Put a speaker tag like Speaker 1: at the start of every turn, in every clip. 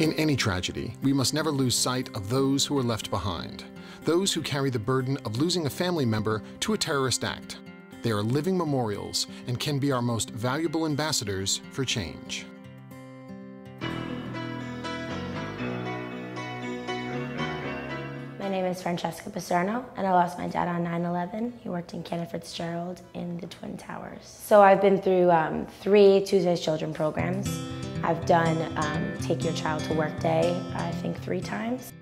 Speaker 1: In any tragedy, we must never lose sight of those who are left behind, those who carry the burden of losing a family member to a terrorist act. They are living memorials and can be our most valuable ambassadors for change.
Speaker 2: My name is Francesca Paserno, and I lost my dad on 9-11. He worked in Cantor Fitzgerald in the Twin Towers. So I've been through um, three Tuesdays Children programs. I've done um, Take Your Child to Work Day, I think three times.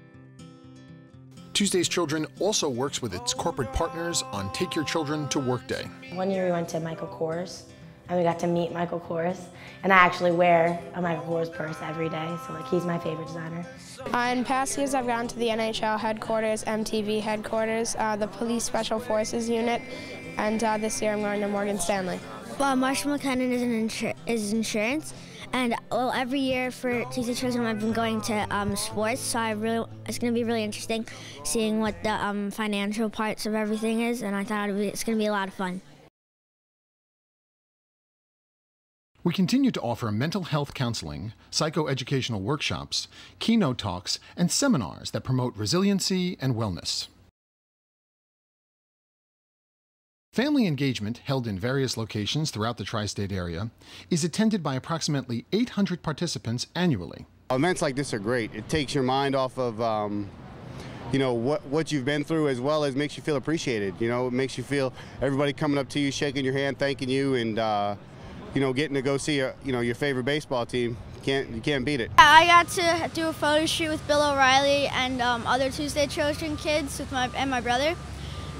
Speaker 1: Tuesdays Children also works with its corporate partners on Take Your Children to Work Day.
Speaker 2: One year we went to Michael Kors, and we got to meet Michael Kors. And I actually wear a Michael Kors purse every day, so like he's my favorite designer.
Speaker 3: Uh, in past years, I've gone to the NHL headquarters, MTV headquarters, uh, the Police Special Forces unit, and uh, this year I'm going to Morgan Stanley.
Speaker 4: Well, Marshall McLennan is, insur is insurance, and well, every year for Tuesday Children, I've been going to um, sports, so I really it's going to be really interesting seeing what the um, financial parts of everything is, and I thought be, it's going to be a lot of fun.
Speaker 1: We continue to offer mental health counseling, psychoeducational workshops, keynote talks, and seminars that promote resiliency and wellness. Family engagement, held in various locations throughout the tri state area, is attended by approximately 800 participants annually.
Speaker 5: Events like this are great. It takes your mind off of um, you know what what you've been through as well as makes you feel appreciated you know it makes you feel everybody coming up to you shaking your hand thanking you and uh, you know, getting to go see a, you know your favorite baseball team. Can't you can't beat it.
Speaker 4: I got to do a photo shoot with Bill O'Reilly and um, other Tuesday Children kids with my and my brother,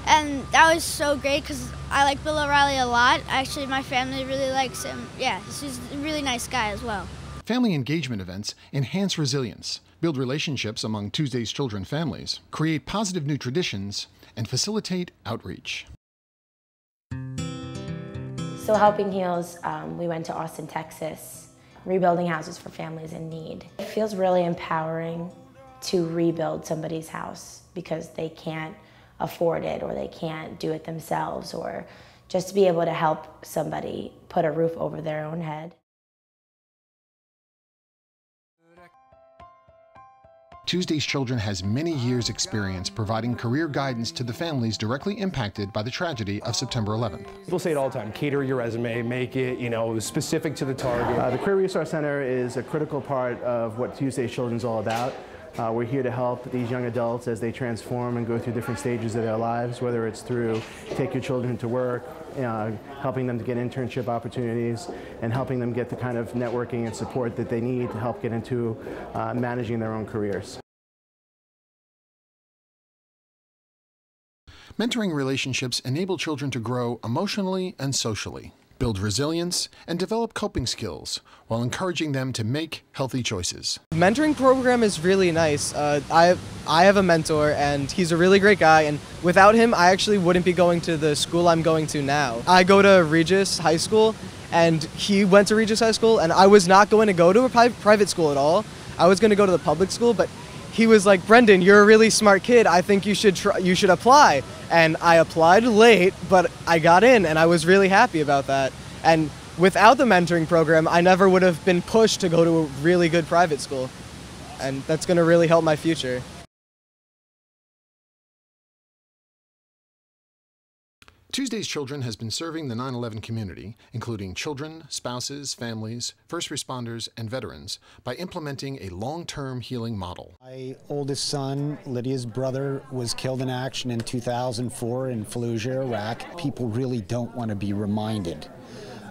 Speaker 4: and that was so great because I like Bill O'Reilly a lot. Actually, my family really likes him. Yeah, he's a really nice guy as well.
Speaker 1: Family engagement events enhance resilience, build relationships among Tuesday's children families, create positive new traditions, and facilitate outreach.
Speaker 2: So Helping Heals, um, we went to Austin, Texas, rebuilding houses for families in need. It feels really empowering to rebuild somebody's house because they can't afford it or they can't do it themselves or just to be able to help somebody put a roof over their own head.
Speaker 1: Tuesday's Children has many years' experience providing career guidance to the families directly impacted by the tragedy of September 11th.
Speaker 6: People say it all the time, cater your resume, make it, you know, specific to the target.
Speaker 7: Uh, the Career Resource Center is a critical part of what Tuesday's Children is all about. Uh, we're here to help these young adults as they transform and go through different stages of their lives, whether it's through take your children to work, uh, helping them to get internship opportunities, and helping them get the kind of networking and support that they need to help get into uh, managing their own careers.
Speaker 1: Mentoring relationships enable children to grow emotionally and socially build resilience, and develop coping skills while encouraging them to make healthy choices.
Speaker 8: The mentoring program is really nice. Uh, I, I have a mentor and he's a really great guy and without him I actually wouldn't be going to the school I'm going to now. I go to Regis High School and he went to Regis High School and I was not going to go to a pri private school at all. I was going to go to the public school but he was like, Brendan, you're a really smart kid. I think you should try, you should apply. And I applied late, but I got in, and I was really happy about that. And without the mentoring program, I never would have been pushed to go to a really good private school. And that's going to really help my future.
Speaker 1: Tuesday's Children has been serving the 9 11 community, including children, spouses, families, first responders, and veterans, by implementing a long term healing model.
Speaker 9: My oldest son, Lydia's brother, was killed in action in 2004 in Fallujah, Iraq. People really don't want to be reminded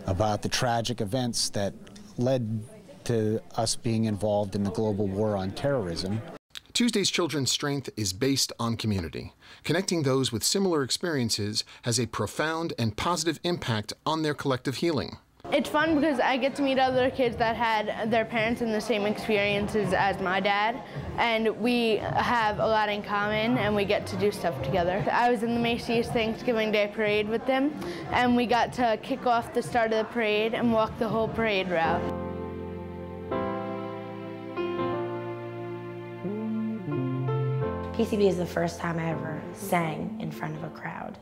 Speaker 9: about the tragic events that led to us being involved in the global war on terrorism.
Speaker 1: Tuesday's Children's Strength is based on community. Connecting those with similar experiences has a profound and positive impact on their collective healing.
Speaker 3: It's fun because I get to meet other kids that had their parents in the same experiences as my dad, and we have a lot in common and we get to do stuff together. I was in the Macy's Thanksgiving Day Parade with them, and we got to kick off the start of the parade and walk the whole parade route.
Speaker 2: PCB is the first time I ever sang in front of a crowd.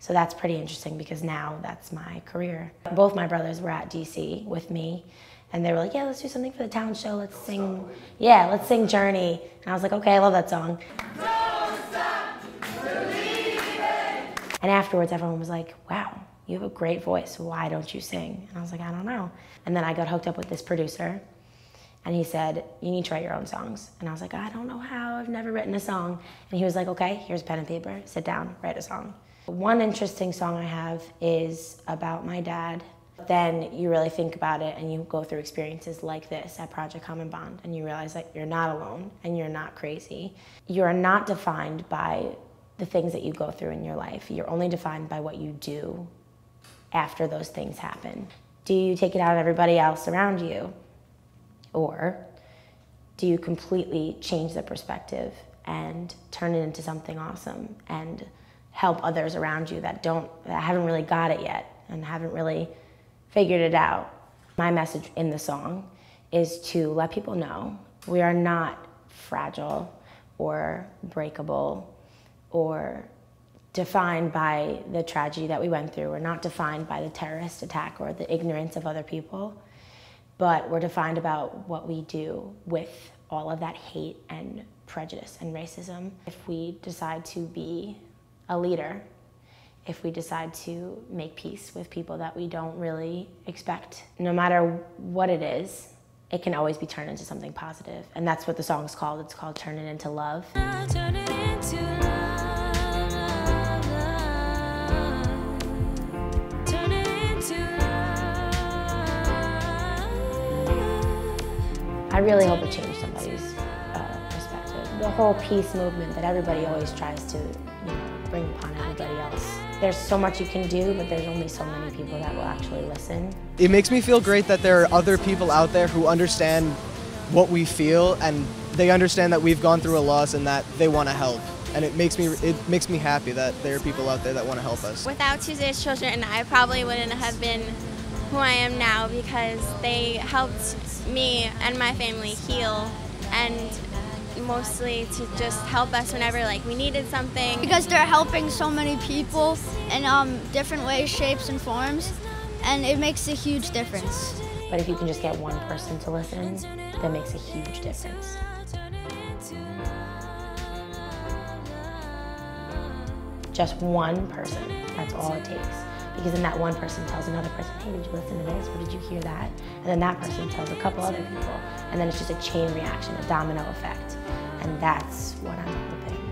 Speaker 2: So that's pretty interesting because now that's my career. Both my brothers were at DC with me And they were like, yeah, let's do something for the talent show. Let's sing, yeah, let's sing Journey. And I was like, okay, I love that song. And afterwards, everyone was like, wow, you have a great voice. Why don't you sing? And I was like, I don't know. And then I got hooked up with this producer, and he said, You need to write your own songs. And I was like, I don't know how. I've never written a song. And he was like, Okay, here's pen and paper. Sit down, write a song. One interesting song I have is about my dad. Then you really think about it and you go through experiences like this at Project Common Bond and you realize that you're not alone and you're not crazy. You are not defined by the things that you go through in your life. You're only defined by what you do after those things happen. Do you take it out on everybody else around you? Or do you completely change the perspective and turn it into something awesome and help others around you that don't that haven't really got it yet and haven't really figured it out? My message in the song is to let people know we are not fragile or breakable or defined by the tragedy that we went through. We're not defined by the terrorist attack or the ignorance of other people, but we're defined about what we do with all of that hate and prejudice and racism. If we decide to be a leader, if we decide to make peace with people that we don't really expect, no matter what it is, it can always be turned into something positive. And that's what the song is called. It's called Turn It Into Love. I really hope it changed somebody's uh, perspective. The whole peace movement that everybody always tries to you know, bring upon everybody else. There's so much you can do, but there's only so many people that will actually listen.
Speaker 8: It makes me feel great that there are other people out there who understand what we feel and they understand that we've gone through a loss and that they want to help. And it makes me it makes me happy that there are people out there that want to help us.
Speaker 10: Without Tuesday's Children, I probably wouldn't have been who I am now because they helped me and my family heal and mostly to just help us whenever like we needed something.
Speaker 11: Because they're helping so many people in um, different ways, shapes, and forms, and it makes a huge difference.
Speaker 2: But if you can just get one person to listen, that makes a huge difference. Just one person, that's all it takes. Because then that one person tells another person, hey, did you listen to this? Or did you hear that? And then that person tells a couple other people. And then it's just a chain reaction, a domino effect. And that's what I'm hoping